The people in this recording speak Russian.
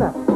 Да.